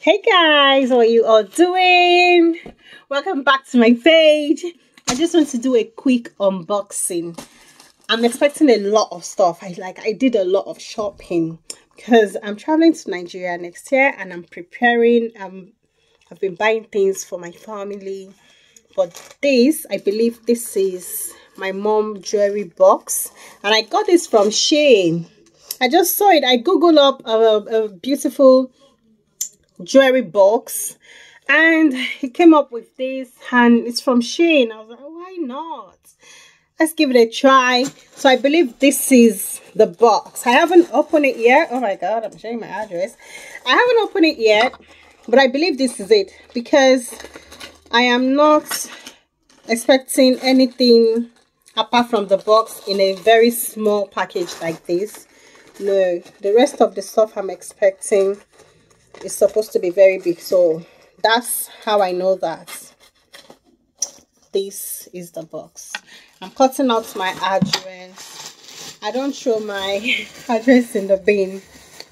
hey guys what are you all doing? Welcome back to my page. I just want to do a quick unboxing. I'm expecting a lot of stuff. I like i did a lot of shopping because i'm traveling to nigeria next year and i'm preparing um i've been buying things for my family. But this i believe this is my mom jewelry box and i got this from Shein I just saw it. I googled up a, a beautiful jewelry box and he came up with this and it's from Shein. I was like, why not? Let's give it a try. So I believe this is the box. I haven't opened it yet. Oh my god, I'm showing my address. I haven't opened it yet, but I believe this is it because I am not expecting anything apart from the box in a very small package like this no the rest of the stuff i'm expecting is supposed to be very big. So that's how i know that this is the box. I'm cutting out my address. I don't show my address in the bin.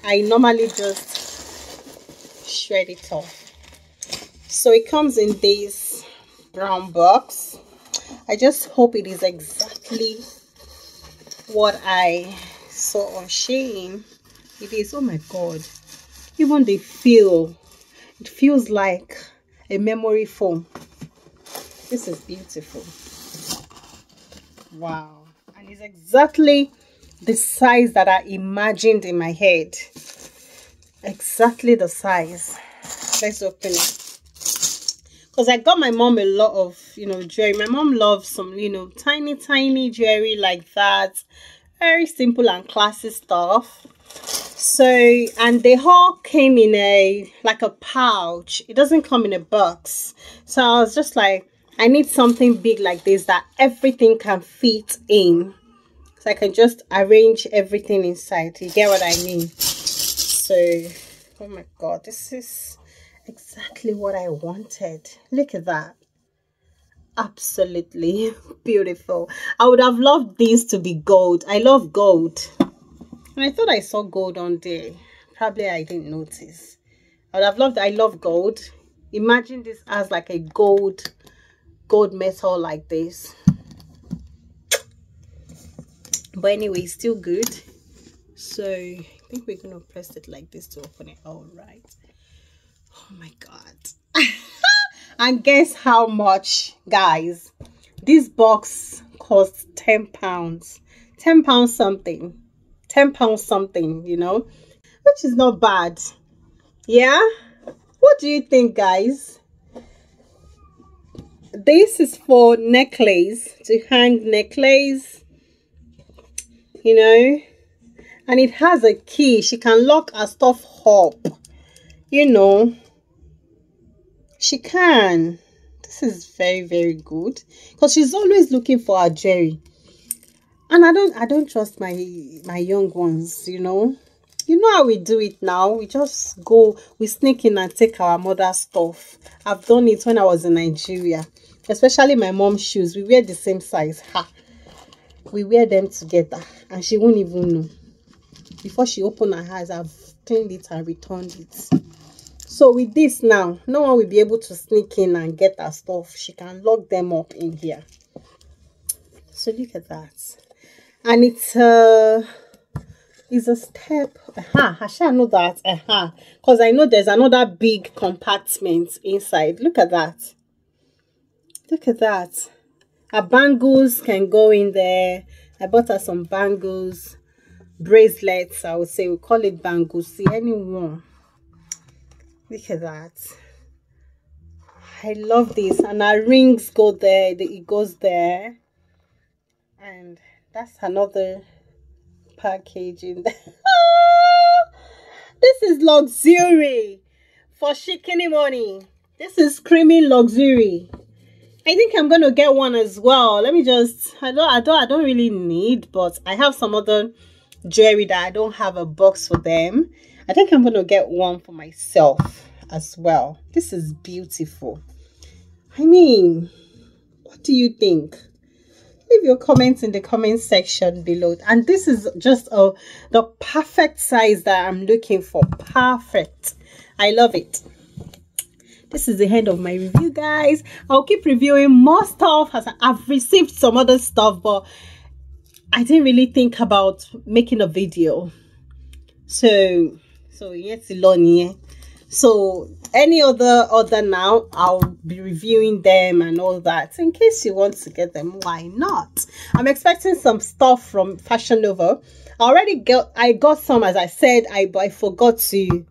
I normally just shred it off. So it comes in this brown box. I just hope it is exactly what i saw on Shein. It is, oh my God. Even the feel, it feels like a memory foam. This is beautiful. Wow. And it's exactly the size that I imagined in my head. Exactly the size. Let's open it because I got my mom a lot of, you know, jewelry. My mom loves some, you know, tiny, tiny jewelry like that very simple and classy stuff so and they all came in a like a pouch. It doesn't come in a box. So i was just like i need something big like this that everything can fit in. So i can just arrange everything inside. You get what i mean? So oh my god this is exactly what i wanted. Look at that. Absolutely beautiful. I would have loved these to be gold. I love gold and i thought i saw gold on there. Probably i didn't notice. I would have loved i love gold. Imagine this as like a gold gold metal like this. But anyway still good. So i think we're gonna press it like this to open it. All right. Oh my god. And guess how much guys? This box costs 10 pounds. 10 pounds something 10 pounds something you know which is not bad yeah what do you think guys this is for necklace to hang necklace you know and it has a key she can lock her stuff up you know she can. This is very, very good. Because she's always looking for a Jerry. And I don't I don't trust my my young ones, you know. You know how we do it now. We just go, we sneak in and take our mother's stuff. I've done it when I was in Nigeria. Especially my mom's shoes. We wear the same size. Ha. We wear them together. And she won't even know. Before she opened her eyes, I've cleaned it and returned it so with this now no one will be able to sneak in and get her stuff she can lock them up in here so look at that and it's uh is a step uh-huh, i shall know that uh-huh because i know there's another big compartment inside. Look at that. Look at that. Her bangles can go in there. I bought her some bangles bracelets i would say we call it bangles see anyone. Look at that. I love this. And our rings go there it goes there. And that's another packaging this is luxury for shikini money this is creamy luxury i think i'm gonna get one as well let me just i don't i don't i don't really need but i have some other jewelry that i don't have a box for them I think I'm to get one for myself as well. This is beautiful. I mean, what do you think? Leave your comments in the comment section below. And this is just a, the perfect size that I'm looking for. Perfect. I love it. this is the end of my review guys i'll keep reviewing more stuff as i've received some other stuff but i didn't really think about making a video so so yes yeah so any other other now i'll be reviewing them and all that. In case you want to get them why not? I'm expecting some stuff from fashion nova. I already got i got some as i said i i forgot to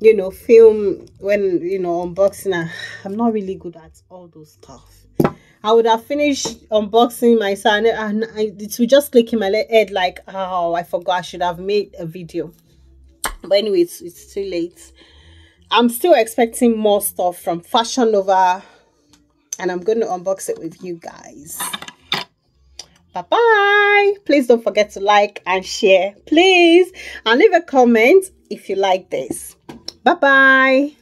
you know film when you know unboxing. Ah, I'm not really good at all those stuff. I would have finished unboxing my son and I, it would just click in my head like oh i forgot i should have made a video. But anyway it's, it's too late i'm still expecting more stuff from fashion nova and i'm going to unbox it with you guys. Bye bye. Please don't forget to like and share please. And leave a comment if you like this. Bye bye.